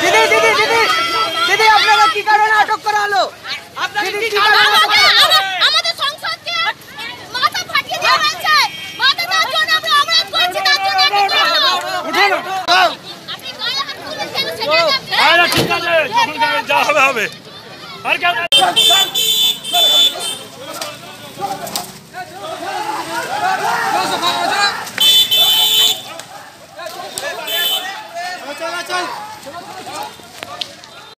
দিদি দিদি দিদি দিদি আপনারা কি কারণে আটক করা হলো? আমাদের হ্যাঁ, হ্যাঁ, ঠিক আছে। যা হবে হবে। আর কেউ 站